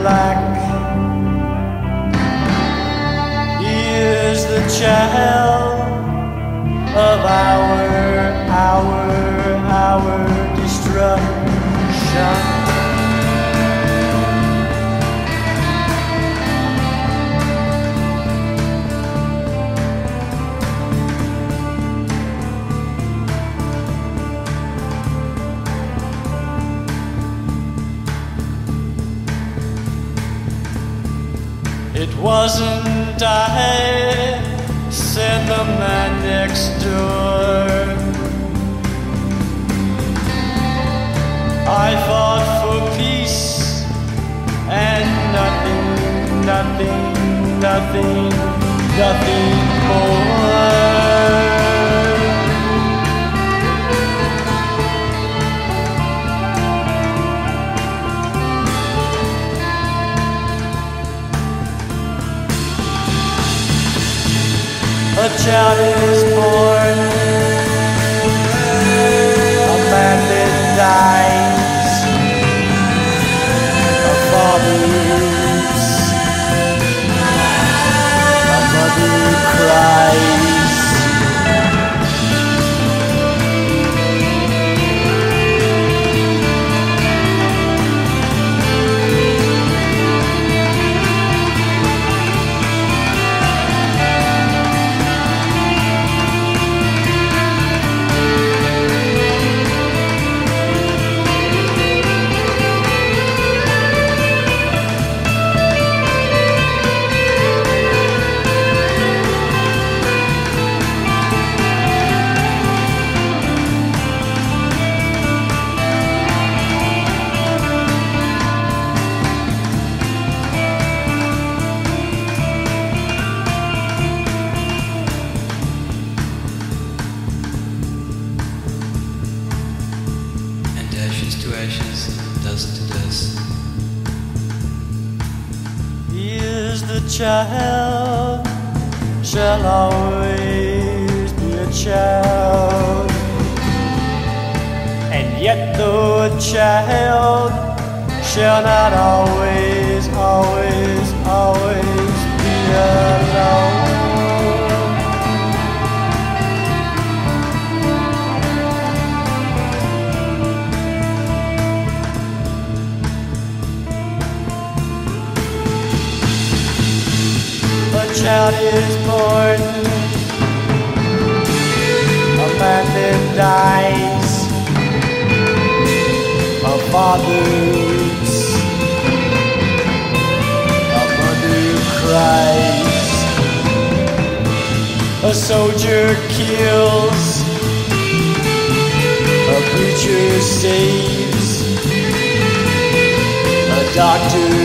black. He is the child of our, our, our destruction. Wasn't I, said the man next door. I fought for peace and nothing, nothing, nothing, nothing more. Child is born, ashes to dust to dust. He is the child, shall always be a child. And yet, though a child, shall not always, always child is born, a man then dies, a father weeps, a mother cries, a soldier kills, a preacher saves, a doctor